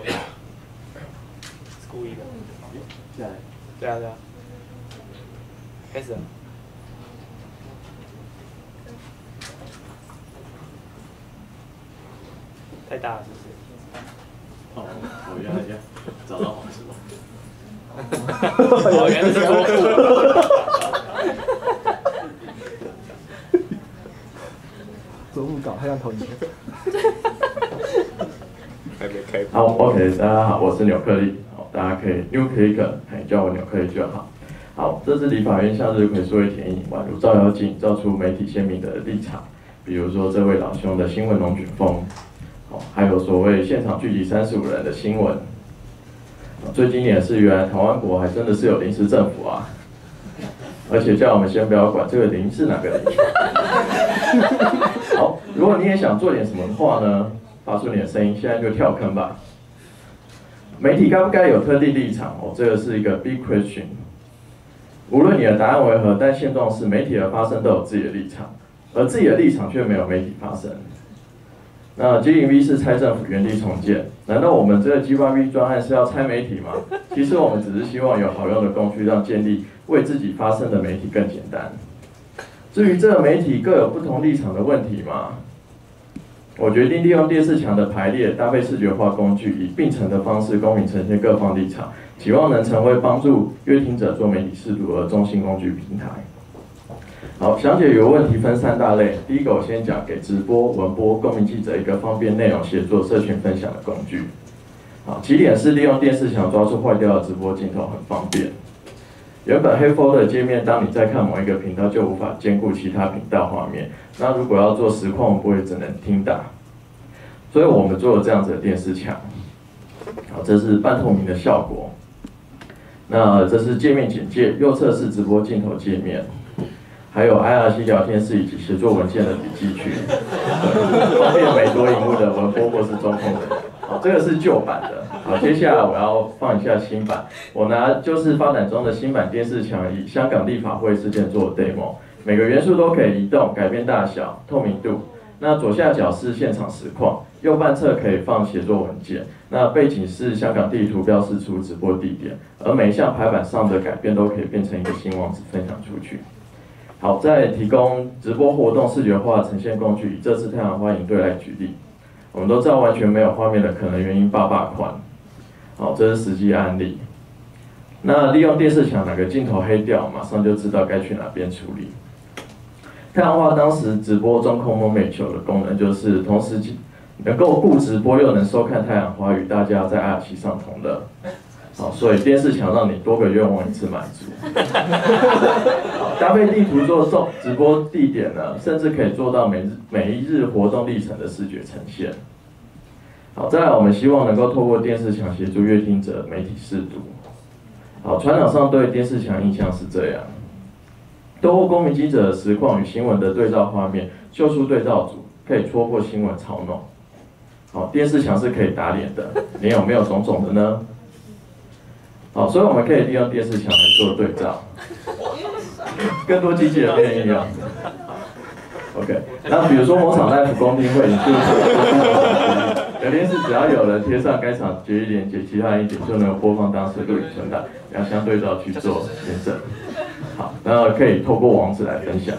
是故意的。对啊对啊，开始了。太大了是不是？哦，我原来这样，找到黄是吧？哦，原来是桌左副稿还想投影片。好，OK，大家好，我是纽克利，好，大家可以 New Click，哎，叫我纽克利就好。好，这次立法院向日葵数位田野宛如照妖镜，照出媒体鲜明的立场。比如说这位老兄的新闻龙卷风，好，还有所谓现场聚集三十五人的新闻。最经典的是，原来台湾国还真的是有临时政府啊，而且叫我们先不要管这个临是哪个零。好，如果你也想做点什么的话呢，发出你的声音，现在就跳坑吧。媒体该不该有特定立场？哦，这个是一个 big question。无论你的答案为何，但现状是媒体的发声都有自己的立场，而自己的立场却没有媒体发声。那 G 零 V 是拆政府原地重建，难道我们这个 G 八 V 专案是要拆媒体吗？其实我们只是希望有好用的工具，让建立为自己发声的媒体更简单。至于这个媒体各有不同立场的问题嘛，我决定利用电视墙的排列，搭配视觉化工具，以并成的方式公平呈现各方立场，期望能成为帮助阅听者做媒体视读的中心工具平台。好，详解有问题分三大类。第一个，我先讲给直播、文播、公民记者一个方便内容协作、社群分享的工具。好，起点是利用电视墙抓住坏掉的直播镜头，很方便。原本黑 folder 的界面，当你在看某一个频道，就无法兼顾其他频道画面。那如果要做实况播，也只能听打。所以我们做了这样子的电视墙。好，这是半透明的效果。那这是界面简介，右侧是直播镜头界面。还有 IRC 聊天室以及写作文件的笔记区，方便美多荧幕的文播或是中控的。好，这个是旧版的。好，接下来我要放一下新版。我拿就是发展中的新版电视墙，以香港立法会事件做 demo。每个元素都可以移动、改变大小、透明度。那左下角是现场实况，右半侧可以放写作文件。那背景是香港地图标示出直播地点，而每一项排版上的改变都可以变成一个新网址分享出去。好，再提供直播活动视觉化呈现工具，以这次太阳花营队来举例。我们都知道完全没有画面的可能原因，爸爸款。好，这是实际案例。那利用电视墙哪个镜头黑掉，马上就知道该去哪边处理。太阳花当时直播中控梦美球的功能，就是同时能够顾直播又能收看太阳花，与大家在爱奇上同乐。好，所以电视墙让你多个愿望一次满足。好，搭配地图做送直播地点呢，甚至可以做到每日每一日活动历程的视觉呈现。好，再来我们希望能够透过电视墙协助阅听者媒体试读。好，传统上对电视墙印象是这样：透过公民记者的实况与新闻的对照画面，秀出对照组，可以戳破新闻嘲弄。好，电视墙是可以打脸的，你有没有种种的呢？好，所以我们可以利用电视墙来做对照，更多机器人变应用。OK，那比如说某场 live 公听会，你就有电视只要有人贴上该场决议链接，其他一点就能播放当时录影存档，然后相对照去做验证。好，那可以透过网址来分享。